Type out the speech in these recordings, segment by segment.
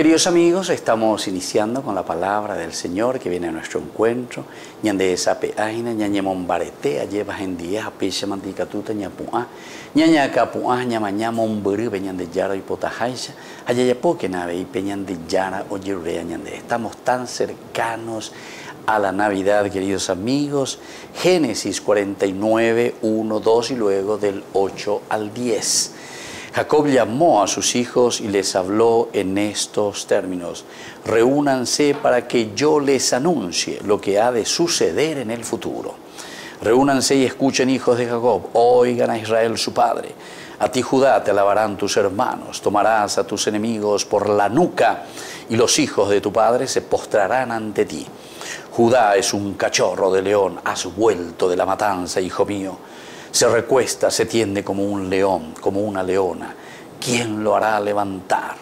Queridos amigos, estamos iniciando con la palabra del Señor que viene a nuestro encuentro. Ñande ñañe mombarete, lleva en día, ñaña ñande yara y nave y peñande yara o ñande. Estamos tan cercanos a la Navidad, queridos amigos. Génesis 49, 1, 2 y luego del 8 al 10. Jacob llamó a sus hijos y les habló en estos términos, reúnanse para que yo les anuncie lo que ha de suceder en el futuro. Reúnanse y escuchen, hijos de Jacob, oigan a Israel su padre. A ti, Judá, te alabarán tus hermanos, tomarás a tus enemigos por la nuca y los hijos de tu padre se postrarán ante ti. Judá es un cachorro de león, has vuelto de la matanza, hijo mío se recuesta, se tiende como un león, como una leona. ¿Quién lo hará levantar?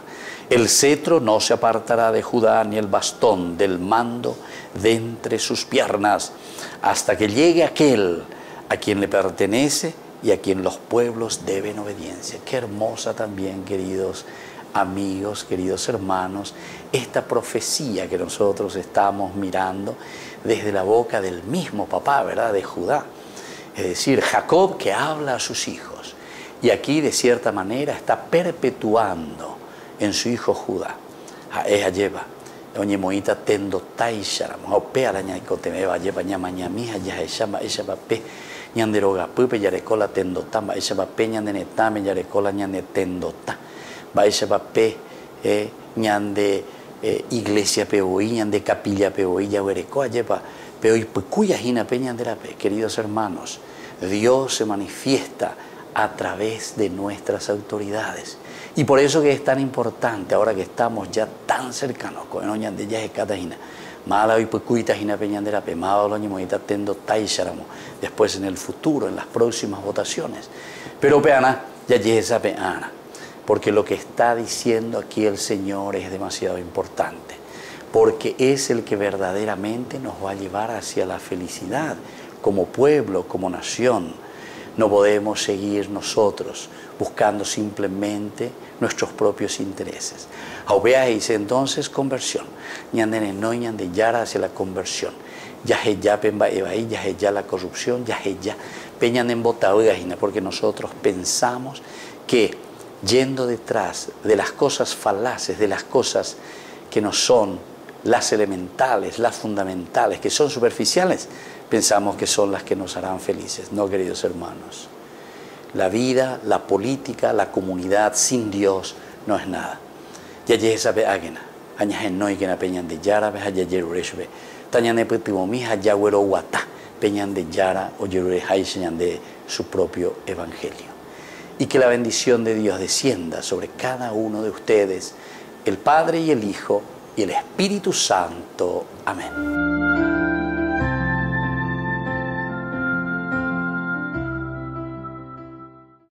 El cetro no se apartará de Judá ni el bastón del mando de entre sus piernas, hasta que llegue aquel a quien le pertenece y a quien los pueblos deben obediencia. Qué hermosa también, queridos amigos, queridos hermanos, esta profecía que nosotros estamos mirando desde la boca del mismo papá, ¿verdad? De Judá. Es decir, Jacob que habla a sus hijos. Y aquí de cierta manera está perpetuando en su hijo Judá. Ella lleva. Oye moita tendo taishara, mo pe ala nya ko te meba lleva nya maña mija ya ella ba ella ba pe ñanderoga pupe ya recola tendo tamba ella ba pe ñandene tame ya recola ñande tendo ta ba ella ba pe eh, ñande eh, iglesia peoí ñande capilla peoí ya huereco lleva peoí cuya hina pe ñandera pe queridos hermanos Dios se manifiesta a través de nuestras autoridades. Y por eso que es tan importante, ahora que estamos ya tan cercanos con el de Mala y Pucuita Jina Peñandera Pemado Loñimoita Tendo Taisharamo, después en el futuro, en las próximas votaciones. Pero Peana, ya esa Peana, porque lo que está diciendo aquí el Señor es demasiado importante, porque es el que verdaderamente nos va a llevar hacia la felicidad como pueblo, como nación. No podemos seguir nosotros buscando simplemente nuestros propios intereses. dice entonces conversión. Ñandene no de yara hacia la conversión. Ya pemba ya ya la corrupción, ya ya peñan en porque nosotros pensamos que yendo detrás de las cosas falaces, de las cosas que no son las elementales, las fundamentales, que son superficiales, pensamos que son las que nos harán felices. No, queridos hermanos. La vida, la política, la comunidad sin Dios no es nada. De yara, peñan de yara o de su propio evangelio. Y que la bendición de Dios descienda sobre cada uno de ustedes, el Padre y el Hijo y el Espíritu Santo. Amén.